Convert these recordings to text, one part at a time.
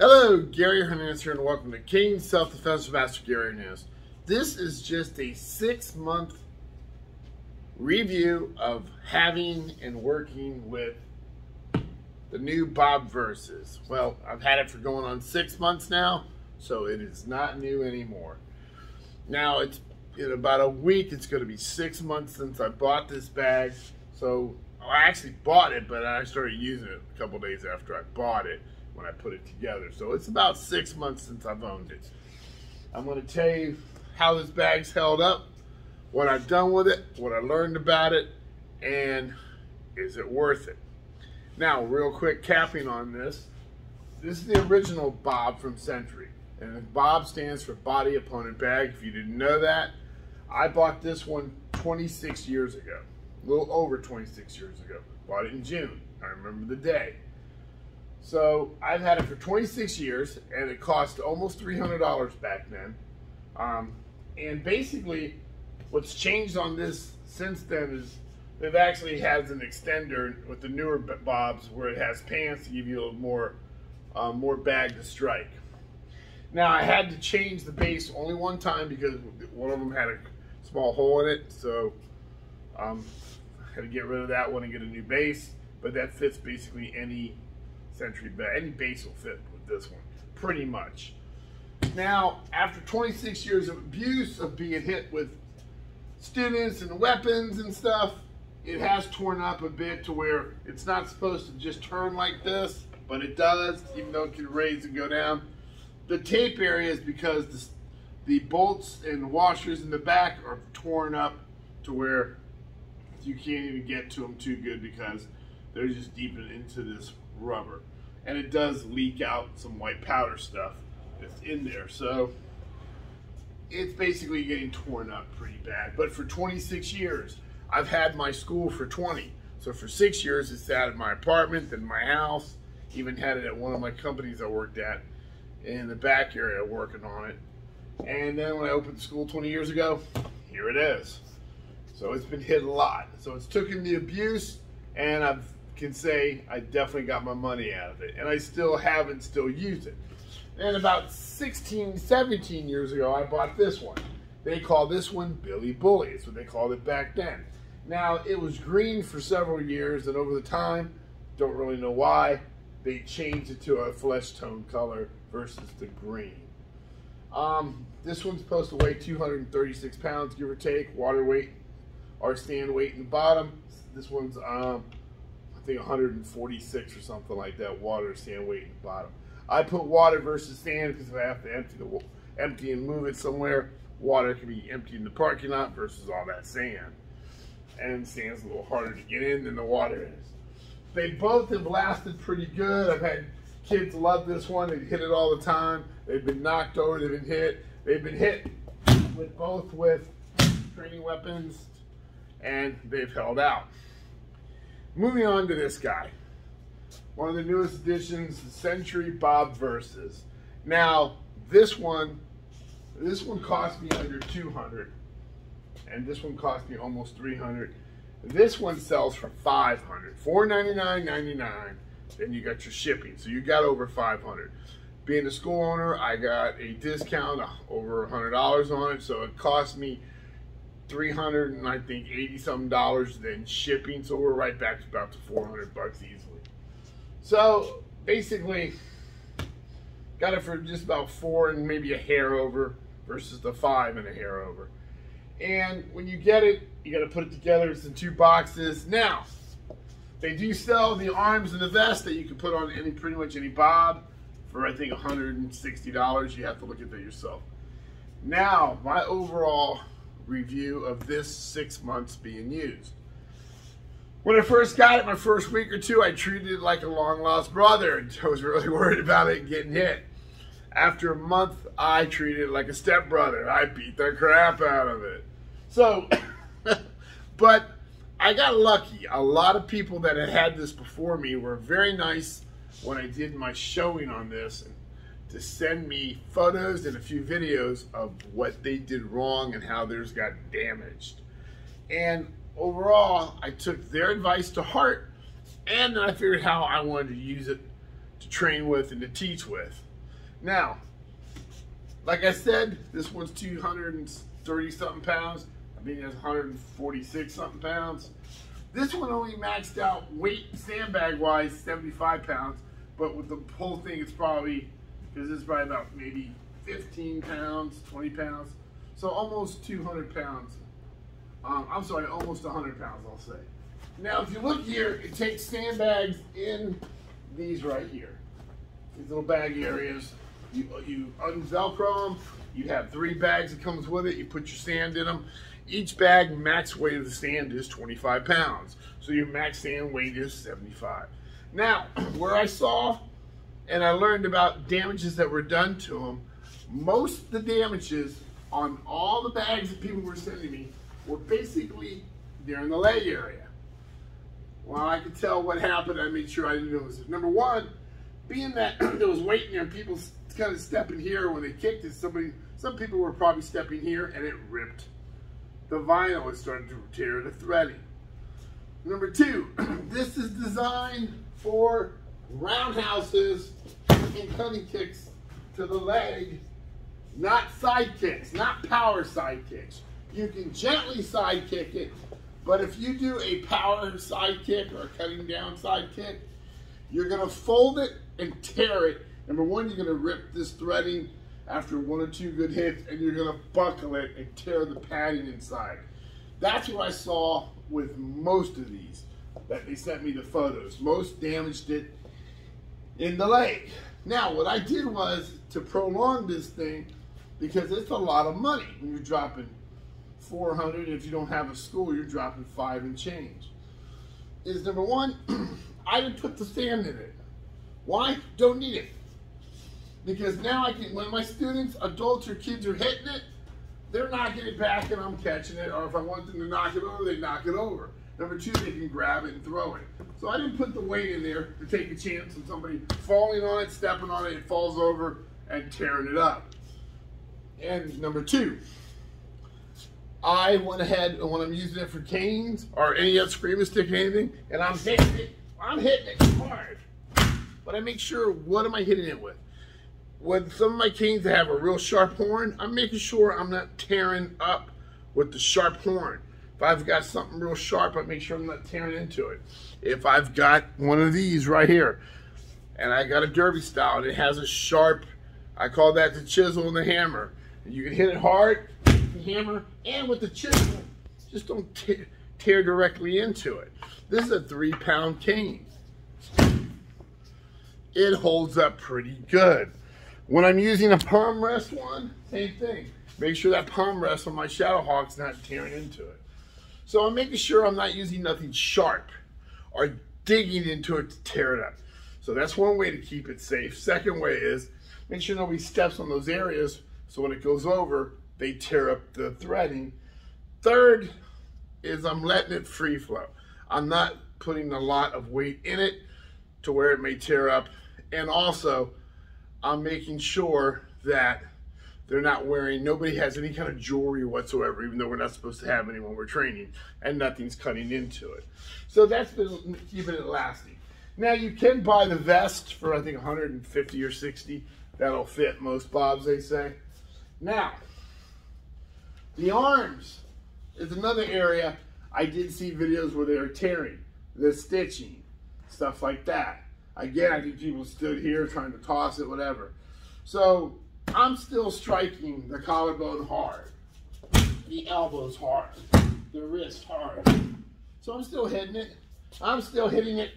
Hello, Gary Hernandez here, and welcome to Cane Self Defense Master Gary Hernandez. This is just a six month review of having and working with the new Bob Versus. Well, I've had it for going on six months now, so it is not new anymore. Now, it's in about a week, it's going to be six months since I bought this bag. So, I actually bought it, but I started using it a couple days after I bought it when I put it together. So, it's about six months since I've owned it. I'm going to tell you how this bag's held up, what I've done with it, what I learned about it, and is it worth it? Now, real quick capping on this. This is the original Bob from Century. And Bob stands for Body Opponent Bag. If you didn't know that, I bought this one 26 years ago. A little over 26 years ago. Bought it in June. I remember the day. So I've had it for 26 years, and it cost almost $300 back then. Um, and basically, what's changed on this since then is it actually has an extender with the newer bobs where it has pants to give you a little more, uh, more bag to strike. Now I had to change the base only one time because one of them had a small hole in it, so um, I had to get rid of that one and get a new base. But that fits basically any Century bag. Any base will fit with this one, pretty much. Now, after 26 years of abuse, of being hit with students and weapons and stuff, it has torn up a bit to where it's not supposed to just turn like this, but it does, even though it can raise and go down. The tape area is because the, the bolts and washers in the back are torn up to where you can't even get to them too good because they're just deep into this rubber. And it does leak out some white powder stuff that's in there. So it's basically getting torn up pretty bad. But for 26 years, I've had my school for 20. So for six years, it's sat at my apartment, then my house, even had it at one of my companies I worked at in the back area working on it. And then when I opened the school 20 years ago, here it is. So it's been hit a lot. So it's taken the abuse and I can say I definitely got my money out of it. And I still haven't still used it. And about 16, 17 years ago, I bought this one. They call this one Billy Bully. That's what they called it back then. Now, it was green for several years, and over the time, don't really know why, they changed it to a flesh tone color versus the green. Um, this one's supposed to weigh 236 pounds, give or take, water weight or stand weight in the bottom. This one's, um, I think 146 or something like that, water sand weight in the bottom. I put water versus sand because if I have to empty the empty and move it somewhere, water can be emptied in the parking lot versus all that sand and sand's a little harder to get in than the water is. They both have lasted pretty good. I've had kids love this one. They hit it all the time. They've been knocked over. They've been hit. They've been hit with both with training weapons, and they've held out. Moving on to this guy. One of the newest additions, Century Bob Versus. Now, this one, this one cost me under 200 and this one cost me almost 300 this one sells for 500 499.99 then you got your shipping so you got over 500 being a school owner i got a discount over $100 on it so it cost me 300 and i think 80 something dollars then shipping so we're right back to about to 400 bucks easily so basically got it for just about four and maybe a hair over versus the five and a hair over and when you get it, you got to put it together. It's in two boxes. Now, they do sell the arms and the vest that you can put on any pretty much any bob for I think $160. You have to look at that yourself. Now, my overall review of this six months being used. When I first got it, my first week or two, I treated it like a long lost brother. I was really worried about it getting hit. After a month, I treated it like a stepbrother. I beat the crap out of it. So, but I got lucky. A lot of people that had had this before me were very nice when I did my showing on this to send me photos and a few videos of what they did wrong and how theirs got damaged. And overall, I took their advice to heart and then I figured how I wanted to use it to train with and to teach with. Now, like I said, this one's 230 something pounds. I think it's 146 something pounds. This one only maxed out weight sandbag wise 75 pounds, but with the whole thing, it's probably because it's probably about maybe 15 pounds, 20 pounds, so almost 200 pounds. Um, I'm sorry, almost 100 pounds, I'll say. Now, if you look here, it takes sandbags in these right here, these little bag areas. You, you unvelcro them. You have three bags that comes with it. You put your sand in them. Each bag max weight of the sand is 25 pounds. So your max sand weight is 75. Now, where I saw and I learned about damages that were done to them, most of the damages on all the bags that people were sending me were basically there in the leg area. Well, I could tell what happened. I made sure I didn't notice it. Number one, being that there was weight in there, people kind of stepping here when they kicked it. Somebody, some people were probably stepping here, and it ripped the vinyl. It started to tear the threading. Number two, this is designed for roundhouses and cutting kicks to the leg, not side kicks, not power side kicks. You can gently side kick it, but if you do a power side kick or a cutting down side kick, you're gonna fold it and tear it. Number one, you're gonna rip this threading after one or two good hits and you're gonna buckle it and tear the padding inside. That's what I saw with most of these that they sent me the photos. Most damaged it in the lake. Now, what I did was to prolong this thing because it's a lot of money when you're dropping 400. If you don't have a school, you're dropping five and change. Is number one, I didn't put the sand in it. Why? Don't need it. Because now I can, when my students, adults or kids are hitting it, they're knocking it back and I'm catching it. Or if I want them to knock it over, they knock it over. Number two, they can grab it and throw it. So I didn't put the weight in there to take a chance of somebody falling on it, stepping on it, it falls over and tearing it up. And number two, I went ahead and when I'm using it for canes or any other screaming stick or anything, and I'm hitting it, I'm hitting it hard. But I make sure, what am I hitting it with? With some of my canes that have a real sharp horn, I'm making sure I'm not tearing up with the sharp horn. If I've got something real sharp, I make sure I'm not tearing into it. If I've got one of these right here, and I got a derby style, and it has a sharp, I call that the chisel and the hammer. You can hit it hard, with the hammer, and with the chisel, just don't tear directly into it. This is a three pound cane. It holds up pretty good. When I'm using a palm rest one, same thing. Make sure that palm rest on my Shadowhawk's not tearing into it. So I'm making sure I'm not using nothing sharp or digging into it to tear it up. So that's one way to keep it safe. Second way is make sure nobody steps on those areas so when it goes over, they tear up the threading. Third is I'm letting it free flow. I'm not putting a lot of weight in it to where it may tear up. And also, I'm making sure that they're not wearing, nobody has any kind of jewelry whatsoever, even though we're not supposed to have any when we're training, and nothing's cutting into it. So that's been keeping it lasting. Now you can buy the vest for I think 150 or 60. That'll fit most bobs, they say. Now, the arms is another area I did see videos where they are tearing, the stitching, stuff like that. Again, I think people stood here trying to toss it, whatever. So I'm still striking the collarbone hard, the elbows hard, the wrist hard. So I'm still hitting it. I'm still hitting it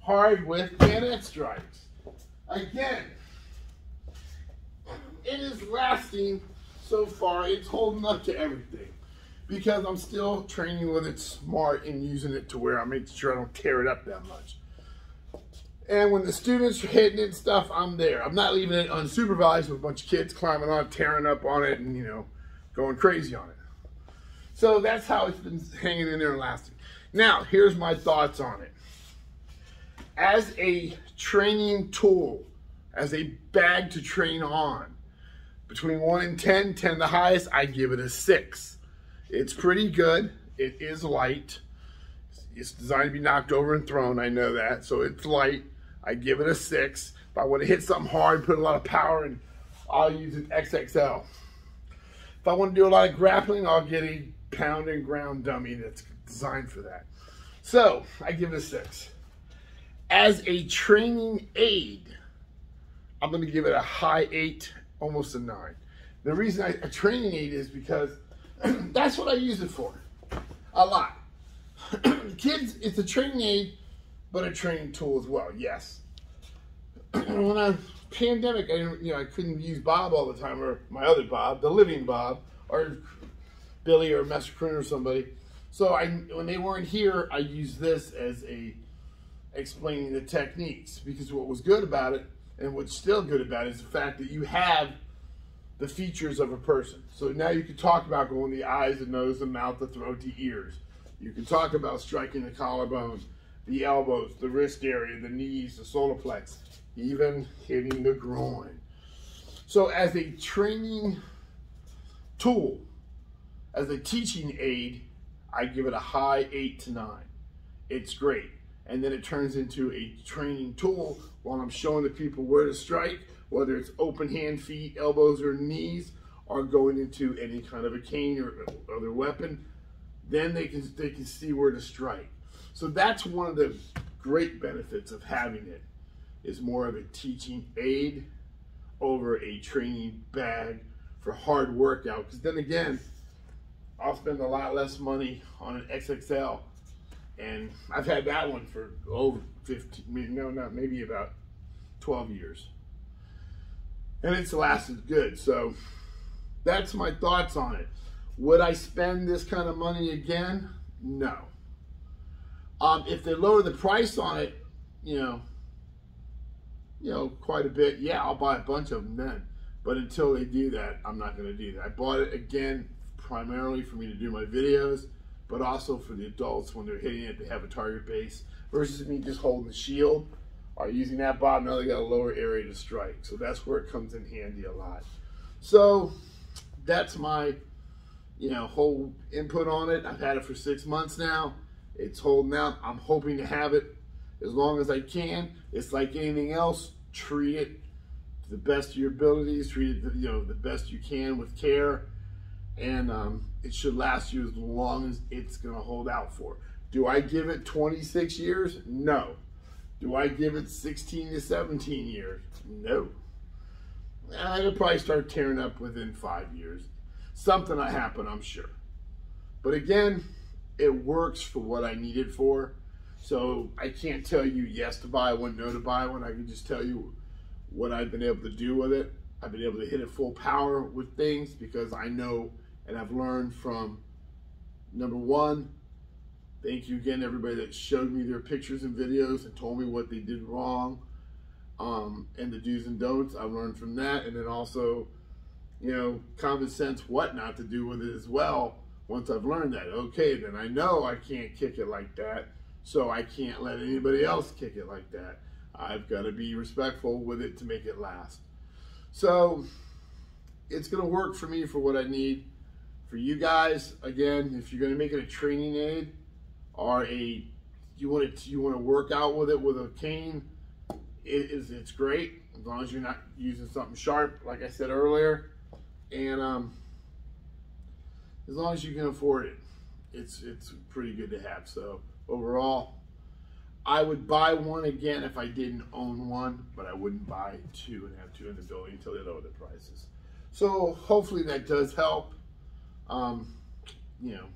hard with bayonet strikes. Again, it is lasting so far. It's holding up to everything because I'm still training with it smart and using it to where I make sure I don't tear it up that much. And when the students are hitting it and stuff, I'm there. I'm not leaving it unsupervised with a bunch of kids climbing on tearing up on it, and, you know, going crazy on it. So that's how it's been hanging in there and lasting. Now, here's my thoughts on it. As a training tool, as a bag to train on, between 1 and 10, 10 the highest, I give it a 6. It's pretty good. It is light. It's designed to be knocked over and thrown, I know that, so it's light. I give it a six. If I want to hit something hard, put a lot of power in, I'll use an XXL. If I want to do a lot of grappling, I'll get a pound and ground dummy that's designed for that. So I give it a six. As a training aid, I'm going to give it a high eight, almost a nine. The reason I, a training aid is because that's what I use it for. A lot. Kids, it's a training aid, but a training tool as well. Yes. when I pandemic, I you know I couldn't use Bob all the time, or my other Bob, the living Bob, or Billy or Master Crooner or somebody. So I, when they weren't here, I used this as a explaining the techniques because what was good about it and what's still good about it is the fact that you have the features of a person. So now you can talk about going the eyes, the nose, the mouth, the throat, the ears. You can talk about striking the collarbone, the elbows, the wrist area, the knees, the solar plex, even hitting the groin. So as a training tool, as a teaching aid, I give it a high eight to nine. It's great. And then it turns into a training tool while I'm showing the people where to strike, whether it's open hand, feet, elbows, or knees, or going into any kind of a cane or other weapon, then they can, they can see where to strike. So that's one of the great benefits of having it, is more of a teaching aid over a training bag for hard workout. Because then again, I'll spend a lot less money on an XXL. And I've had that one for over 15, no, not maybe about 12 years. And it's lasted good. So that's my thoughts on it. Would I spend this kind of money again? No. Um, if they lower the price on it, you know, you know, quite a bit, yeah, I'll buy a bunch of them then. But until they do that, I'm not going to do that. I bought it again primarily for me to do my videos, but also for the adults when they're hitting it, they have a target base versus me just holding the shield or using that bob. Now they got a lower area to strike. So that's where it comes in handy a lot. So that's my, you know, whole input on it. I've had it for six months now. It's holding out. I'm hoping to have it as long as I can. It's like anything else. Treat it to the best of your abilities. Treat it, you know, the best you can with care, and um, it should last you as long as it's going to hold out for. Do I give it 26 years? No. Do I give it 16 to 17 years? No. It'll probably start tearing up within five years. Something will happen, I'm sure. But again, it works for what I need it for. So I can't tell you yes to buy one, no to buy one. I can just tell you what I've been able to do with it. I've been able to hit it full power with things because I know and I've learned from number one, thank you again everybody that showed me their pictures and videos and told me what they did wrong um, and the do's and don'ts. I've learned from that. And then also, you know, common sense what not to do with it as well. Once I've learned that, okay, then I know I can't kick it like that. So I can't let anybody else kick it like that. I've got to be respectful with it to make it last. So it's going to work for me for what I need. For you guys, again, if you're going to make it a training aid or a you want to you want to work out with it with a cane, it is it's great as long as you're not using something sharp, like I said earlier, and um, as long as you can afford it, it's it's pretty good to have. So overall, I would buy one again if I didn't own one, but I wouldn't buy two and have two in the building until they lower the prices. So hopefully that does help. Um, you know,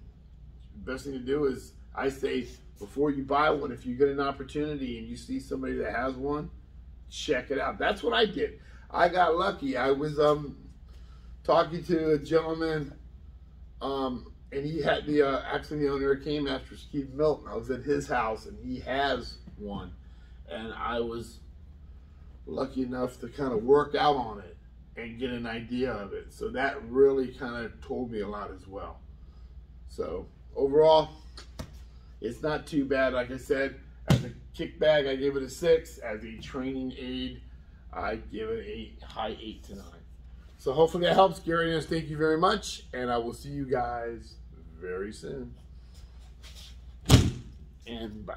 best thing to do is I say before you buy one, if you get an opportunity and you see somebody that has one, check it out. That's what I did. I got lucky. I was um, talking to a gentleman, um, and he had the uh, actually the owner came after Steve Milton. I was at his house, and he has one, and I was lucky enough to kind of work out on it and get an idea of it. So that really kind of told me a lot as well. So overall, it's not too bad. Like I said, as a kick bag, I give it a six. As a training aid, I give it a high eight to nine. So hopefully that helps. Gary, thank you very much. And I will see you guys very soon. And bye.